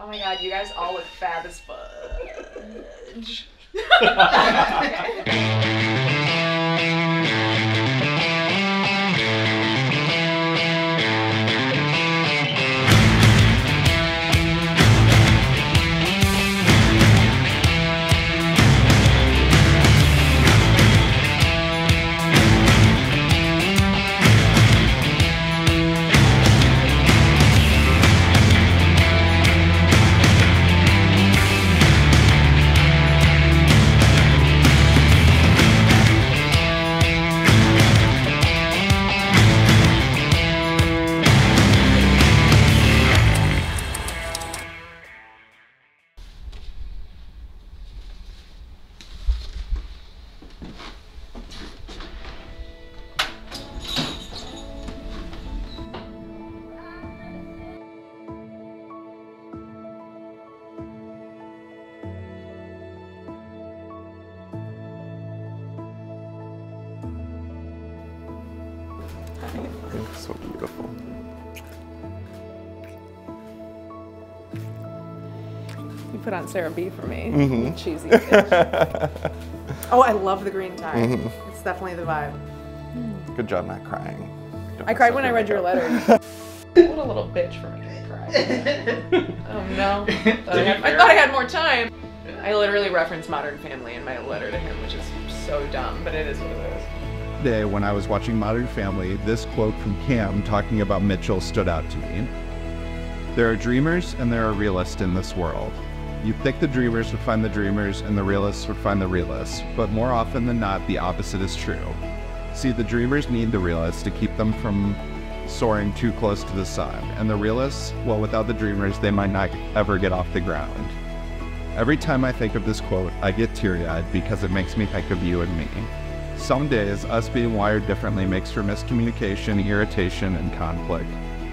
Oh my god, you guys all look fab as fudge. So beautiful. You put on Sarah B for me. Mm-hmm. Cheesy. bitch. oh, I love the green tie. Mm-hmm. It's definitely the vibe. Hmm. Good job not crying. Don't I cried when I read your letter. what a little bitch for making me cry. oh no. Thought I, had, I thought I had more time. I literally referenced Modern Family in my letter to him, which is so dumb, but it is what it is. Today, when I was watching Modern Family, this quote from Cam talking about Mitchell stood out to me. There are dreamers and there are realists in this world. You'd think the dreamers would find the dreamers and the realists would find the realists, but more often than not, the opposite is true. See, the dreamers need the realists to keep them from soaring too close to the sun, and the realists, well, without the dreamers, they might not ever get off the ground. Every time I think of this quote, I get teary eyed because it makes me think of you and me. Some days, us being wired differently makes for miscommunication, irritation, and conflict.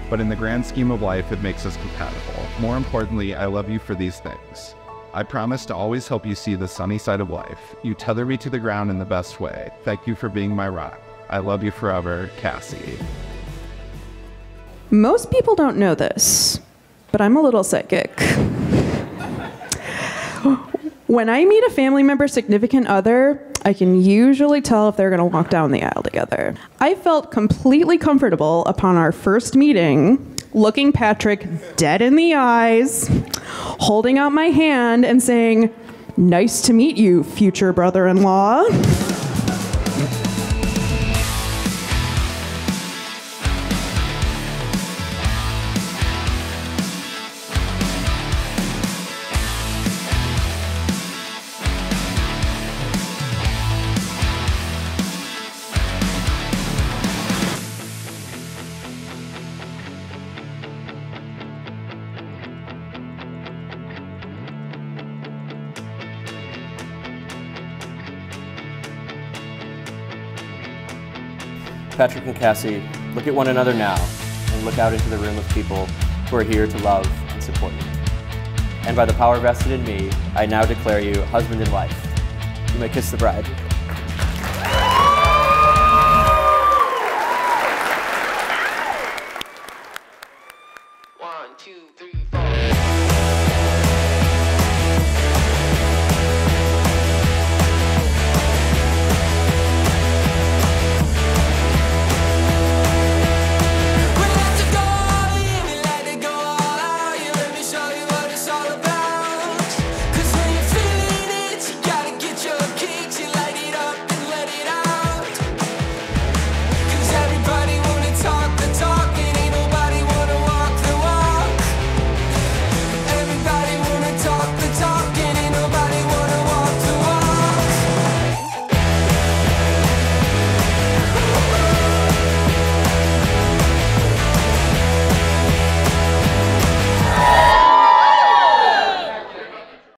But in the grand scheme of life, it makes us compatible. More importantly, I love you for these things. I promise to always help you see the sunny side of life. You tether me to the ground in the best way. Thank you for being my rock. I love you forever, Cassie. Most people don't know this, but I'm a little psychic. When I meet a family member, significant other, I can usually tell if they're going to walk down the aisle together. I felt completely comfortable upon our first meeting, looking Patrick dead in the eyes, holding out my hand, and saying, Nice to meet you, future brother in law. Patrick and Cassie, look at one another now and look out into the room of people who are here to love and support you. And by the power vested in me, I now declare you husband and wife. You may kiss the bride.